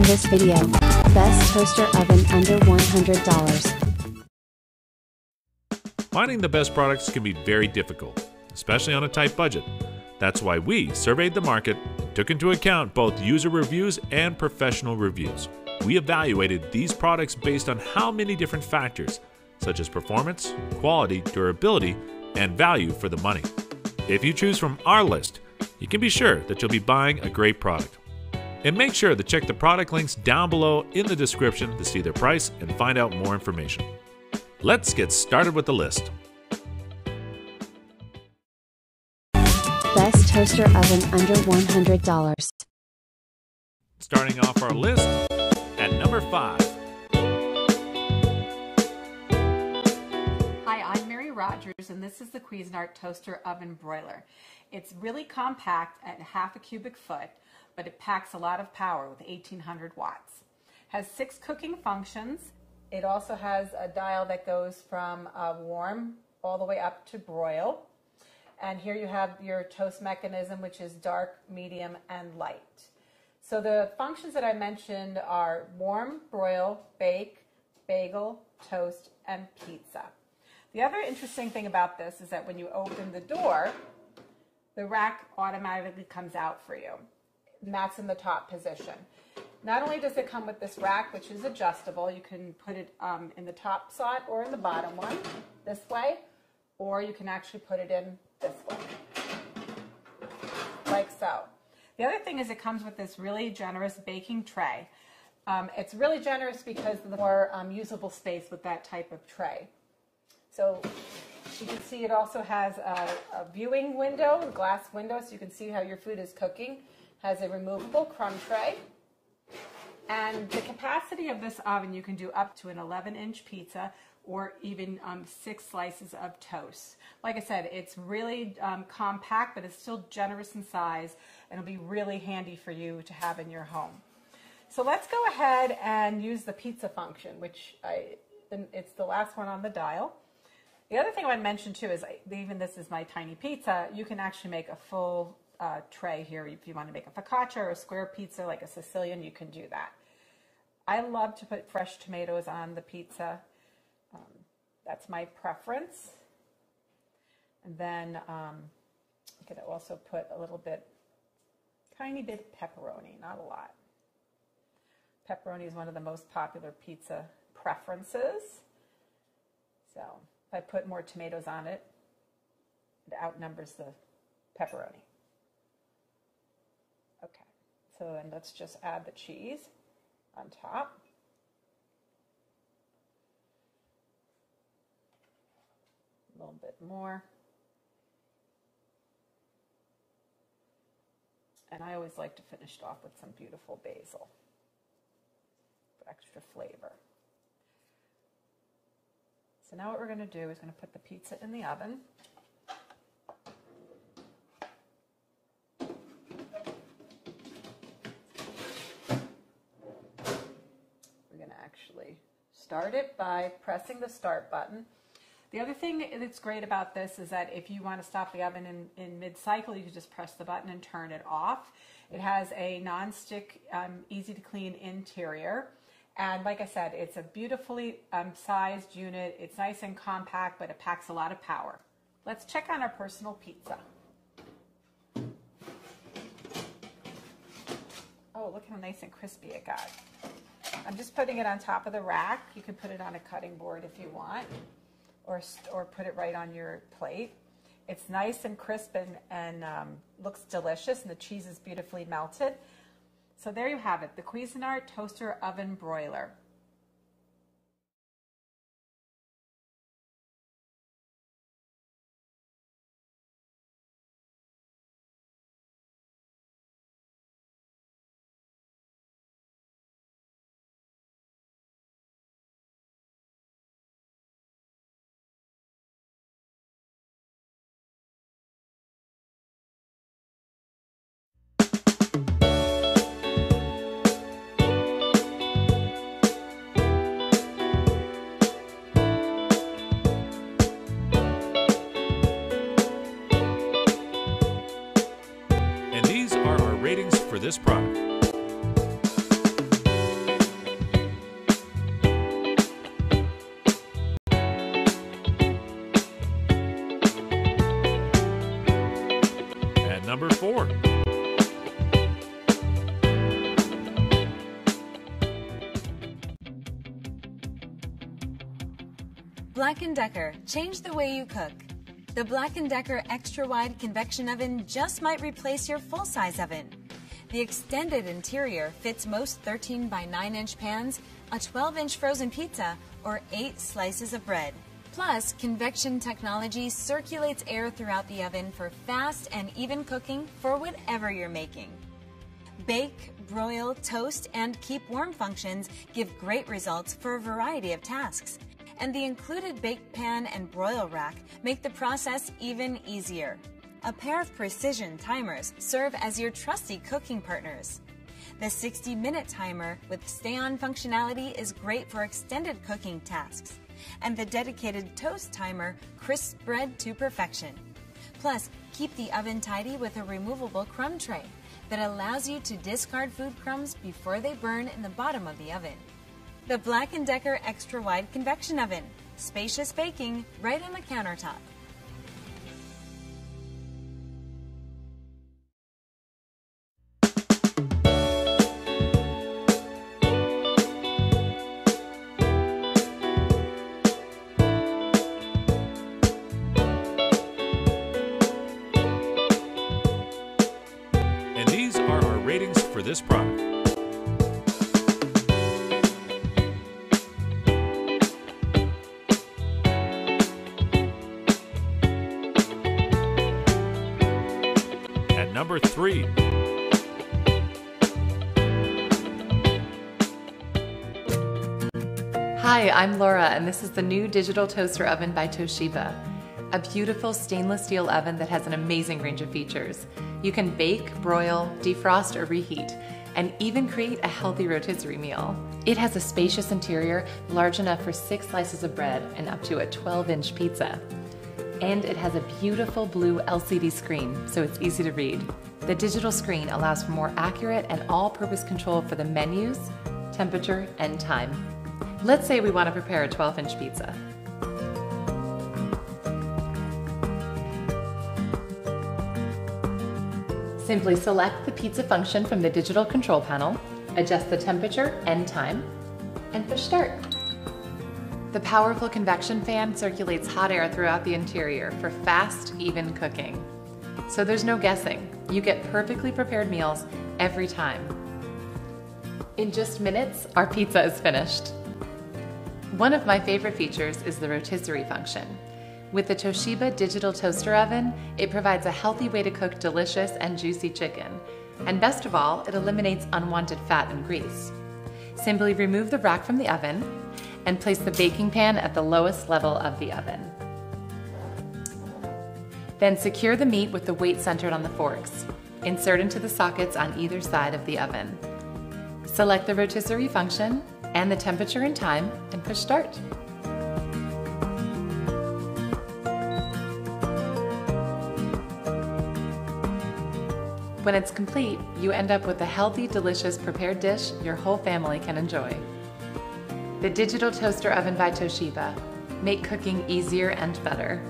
in this video. Best toaster oven under $100. Finding the best products can be very difficult, especially on a tight budget. That's why we surveyed the market and took into account both user reviews and professional reviews. We evaluated these products based on how many different factors, such as performance, quality, durability, and value for the money. If you choose from our list, you can be sure that you'll be buying a great product. And make sure to check the product links down below in the description to see their price and find out more information. Let's get started with the list. Best toaster oven under $100. Starting off our list at number 5. Hi, I'm Mary Rogers, and this is the Cuisinart Toaster Oven Broiler. It's really compact at half a cubic foot, but it packs a lot of power with 1800 watts. Has six cooking functions. It also has a dial that goes from uh, warm all the way up to broil. And here you have your toast mechanism, which is dark, medium, and light. So the functions that I mentioned are warm, broil, bake, bagel, toast, and pizza. The other interesting thing about this is that when you open the door, the rack automatically comes out for you. That's in the top position. Not only does it come with this rack, which is adjustable, you can put it um, in the top slot or in the bottom one, this way, or you can actually put it in this way, like so. The other thing is it comes with this really generous baking tray. Um, it's really generous because of the more um, usable space with that type of tray. So you can see it also has a, a viewing window, a glass window, so you can see how your food is cooking. Has a removable crumb tray. And the capacity of this oven, you can do up to an 11 inch pizza or even um, six slices of toast. Like I said, it's really um, compact, but it's still generous in size and it'll be really handy for you to have in your home. So let's go ahead and use the pizza function, which I, it's the last one on the dial. The other thing I want to mention too is even this is my tiny pizza, you can actually make a full uh, tray here. If you want to make a focaccia or a square pizza like a Sicilian, you can do that. I love to put fresh tomatoes on the pizza. Um, that's my preference. And then um, I could also put a little bit, tiny bit of pepperoni, not a lot. Pepperoni is one of the most popular pizza preferences. So if I put more tomatoes on it, it outnumbers the pepperoni. So then let's just add the cheese on top. A little bit more. And I always like to finish it off with some beautiful basil for extra flavor. So now what we're going to do is going to put the pizza in the oven. We're going to actually start it by pressing the start button. The other thing that's great about this is that if you want to stop the oven in, in mid-cycle, you can just press the button and turn it off. It has a non-stick, um, easy to clean interior. And like I said, it's a beautifully um, sized unit. It's nice and compact, but it packs a lot of power. Let's check on our personal pizza. Oh, look how nice and crispy it got. I'm just putting it on top of the rack. You can put it on a cutting board if you want, or, or put it right on your plate. It's nice and crisp and, and um, looks delicious, and the cheese is beautifully melted. So there you have it, the Cuisinart Toaster Oven Broiler. this product. And number four. Black & Decker, change the way you cook. The Black & Decker Extra Wide Convection Oven just might replace your full-size oven. The extended interior fits most 13 by 9 inch pans, a 12 inch frozen pizza, or 8 slices of bread. Plus, convection technology circulates air throughout the oven for fast and even cooking for whatever you're making. Bake, broil, toast, and keep warm functions give great results for a variety of tasks. And the included bake pan and broil rack make the process even easier. A pair of precision timers serve as your trusty cooking partners. The 60 minute timer with stay on functionality is great for extended cooking tasks and the dedicated toast timer crisps bread to perfection. Plus, keep the oven tidy with a removable crumb tray that allows you to discard food crumbs before they burn in the bottom of the oven. The Black & Decker Extra Wide Convection Oven. Spacious baking right on the countertop. This product. At number three, Hi, I'm Laura, and this is the new digital toaster oven by Toshiba. A beautiful stainless steel oven that has an amazing range of features. You can bake, broil, defrost, or reheat, and even create a healthy rotisserie meal. It has a spacious interior large enough for six slices of bread and up to a 12 inch pizza. And it has a beautiful blue LCD screen, so it's easy to read. The digital screen allows for more accurate and all purpose control for the menus, temperature, and time. Let's say we want to prepare a 12 inch pizza. Simply select the pizza function from the digital control panel, adjust the temperature and time, and push start. The powerful convection fan circulates hot air throughout the interior for fast, even cooking. So there's no guessing. You get perfectly prepared meals every time. In just minutes, our pizza is finished. One of my favorite features is the rotisserie function. With the Toshiba digital toaster oven, it provides a healthy way to cook delicious and juicy chicken. And best of all, it eliminates unwanted fat and grease. Simply remove the rack from the oven and place the baking pan at the lowest level of the oven. Then secure the meat with the weight centered on the forks. Insert into the sockets on either side of the oven. Select the rotisserie function and the temperature and time and push start. When it's complete, you end up with a healthy, delicious prepared dish your whole family can enjoy. The Digital Toaster Oven by Toshiba. Make cooking easier and better.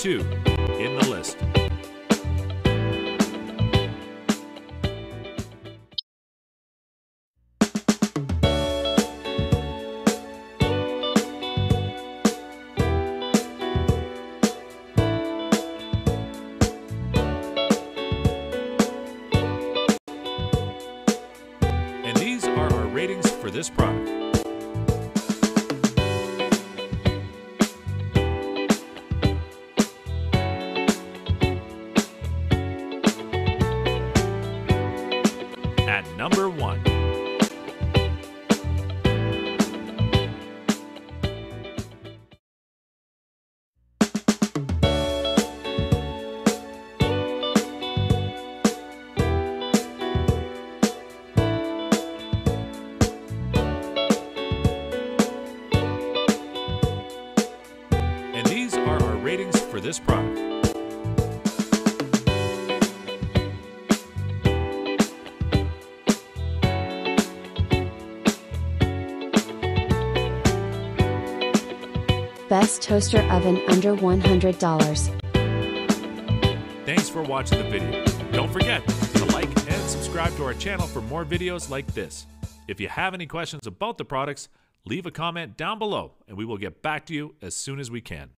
Two in the list. At number one. Best toaster oven under $100. Thanks for watching the video. Don't forget to like and subscribe to our channel for more videos like this. If you have any questions about the products, leave a comment down below and we will get back to you as soon as we can.